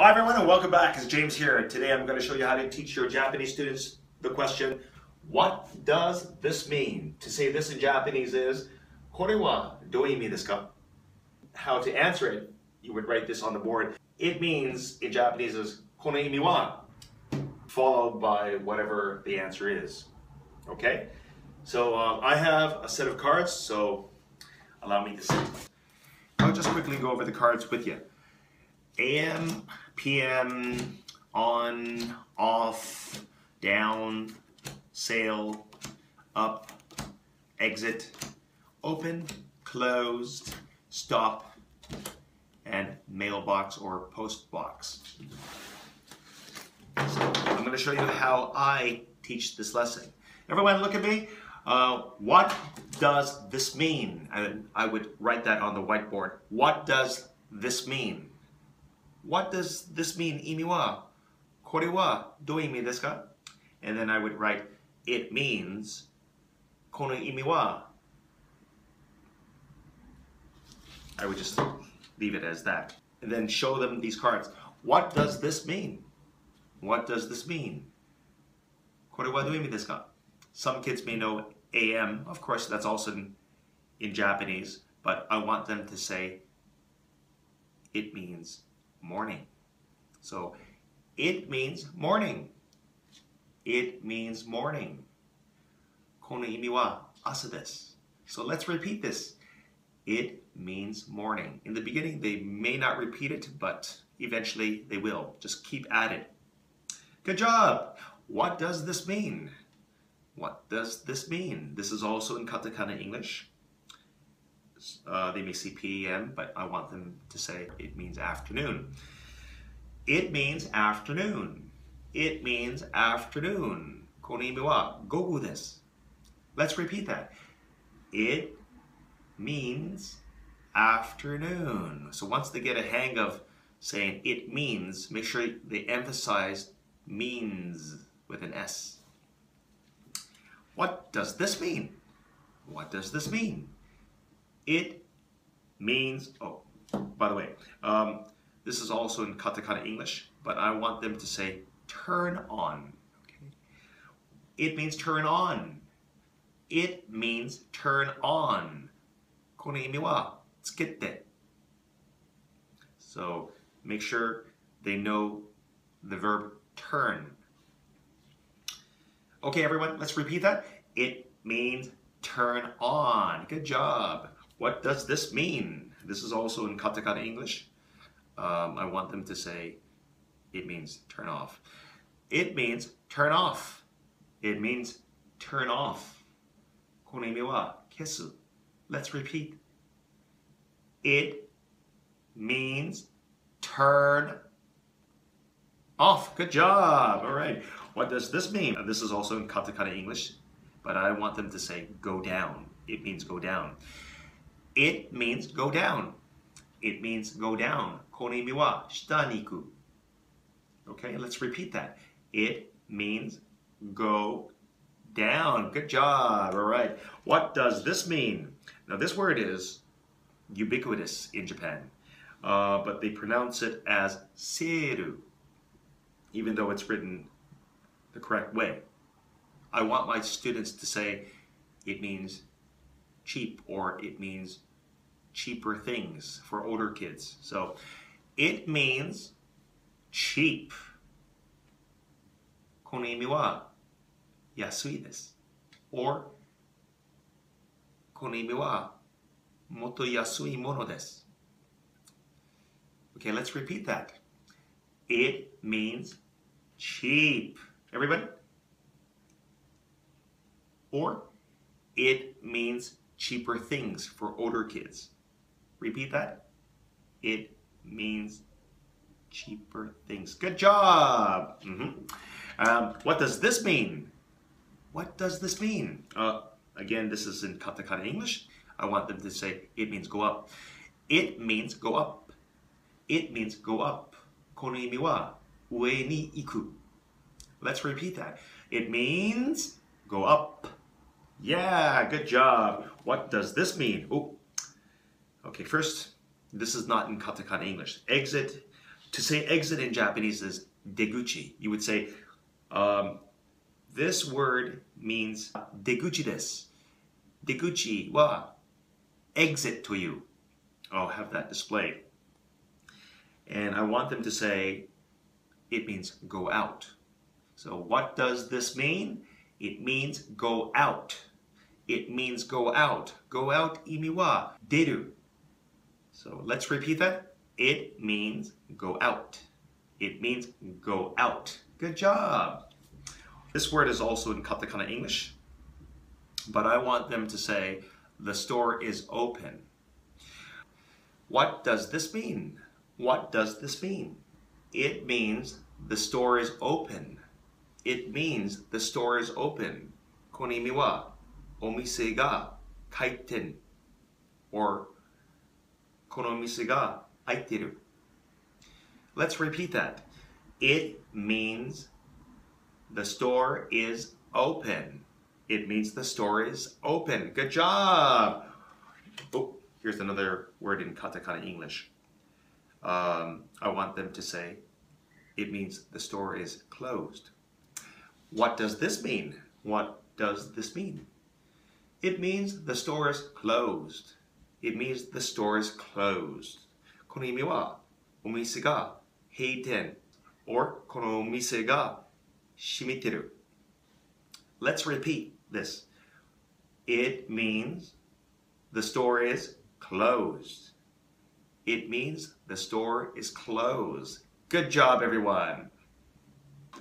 Hi everyone and welcome back. It's James here. Today I'm going to show you how to teach your Japanese students the question, what does this mean? To say this in Japanese is, これはどういう意味ですか? How to answer it, you would write this on the board. It means in Japanese is, この意味は followed by whatever the answer is. Okay? So um, I have a set of cards, so allow me to sit. I'll just quickly go over the cards with you. AM, PM, on, off, down, sail, up, exit, open, closed, stop, and mailbox or post box. So I'm going to show you how I teach this lesson. Everyone look at me. Uh, what does this mean? And I would write that on the whiteboard. What does this mean? What does this mean? 意味はこれはどういう意味ですか And then I would write it means この意味は I would just leave it as that. And then show them these cards. What does this mean? What does this mean? これはどういう意味ですか Some kids may know AM. Of course, that's also in, in Japanese. But I want them to say it means morning. So it means morning. It means morning. この意味は朝です. So let's repeat this. It means morning. In the beginning, they may not repeat it, but eventually they will. Just keep at it. Good job. What does this mean? What does this mean? This is also in katakana English. Uh, they may say PM, but I want them to say it means afternoon. It means afternoon. It means afternoon. Konnichiwa wa gogu. Let's repeat that. It means afternoon. So once they get a hang of saying it means, make sure they emphasize means with an S. What does this mean? What does this mean? It means, oh, by the way, um, this is also in katakana English, but I want them to say turn on. Okay? It means turn on. It means turn on. この意味はつけて. So make sure they know the verb turn. Okay, everyone, let's repeat that. It means turn on. Good job. What does this mean? This is also in katakana English. Um, I want them to say, it means turn off. It means turn off. It means turn off. Konemi kesu. Let's repeat. It means turn off. Good job. All right. What does this mean? This is also in katakana English, but I want them to say go down. It means go down. It means go down. It means go down. Koni miwa shita niku. Okay, let's repeat that. It means go down. Good job. All right. What does this mean? Now, this word is ubiquitous in Japan, uh, but they pronounce it as seru, even though it's written the correct way. I want my students to say it means cheap or it means cheaper things for older kids. So it means cheap. この意味は安いです。or この意味はもっと安いものです。Okay, let's repeat that. It means cheap. Everybody? Or it means cheaper things for older kids. Repeat that. It means cheaper things. Good job. Mm -hmm. um, what does this mean? What does this mean? Uh, again, this is in katakana English. I want them to say it means go up. It means go up. It means go up. この意味は上に行く. Let's repeat that. It means go up. Yeah, good job. What does this mean? Oh, okay, first, this is not in katakana English. Exit, To say exit in Japanese is deguchi. You would say, um, this word means deguchi desu. Deguchi wa exit to you. I'll have that displayed. And I want them to say, it means go out. So what does this mean? It means go out. It means go out. Go out imiwa deru. So let's repeat that. It means go out. It means go out. Good job. This word is also in katakana English, but I want them to say the store is open. What does this mean? What does this mean? It means the store is open. It means the store is open. Konnichiwa. お店が開店 or このお店が開いてる Let's repeat that. It means the store is open. It means the store is open. Good job. Oh, here's another word in katakana English. Um, I want them to say, it means the store is closed. What does this mean? What does this mean? It means the store is closed. It means the store is closed. この意味はお店が閉店 or このお店が閉めてる Let's repeat this. It means the store is closed. It means the store is closed. Good job, everyone.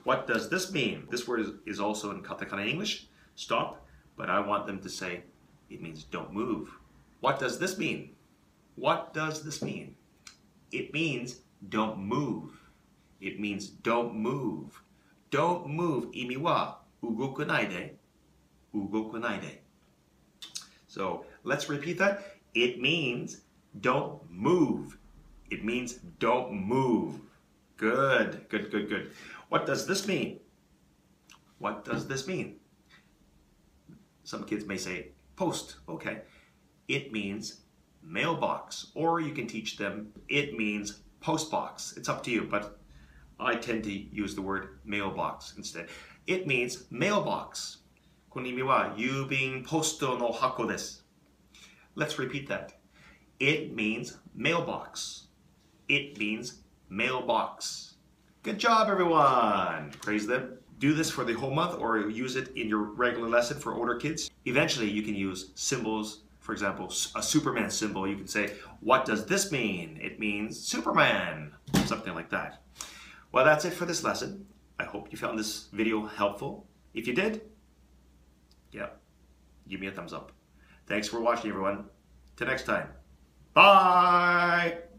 What does this mean? This word is, is also in katakana English. Stop. but I want them to say, it means don't move. What does this mean? What does this mean? It means don't move. It means don't move. Don't move. Imi wa ugokunai de. Ugokunai. So let's repeat that. It means don't move. It means don't move. Good, good, good, good. What does this mean? What does this mean? Some kids may say post, okay. It means mailbox, or you can teach them it means postbox. It's up to you, but I tend to use the word mailbox instead. It means mailbox. Let's repeat that. It means mailbox. It means mailbox. Good job, everyone. Praise them. Do this for the whole month or use it in your regular lesson for older kids. Eventually, you can use symbols. For example, a Superman symbol. You can say, what does this mean? It means Superman. Something like that. Well, that's it for this lesson. I hope you found this video helpful. If you did, yeah, give me a thumbs up. Thanks for watching, everyone. Till next time. Bye!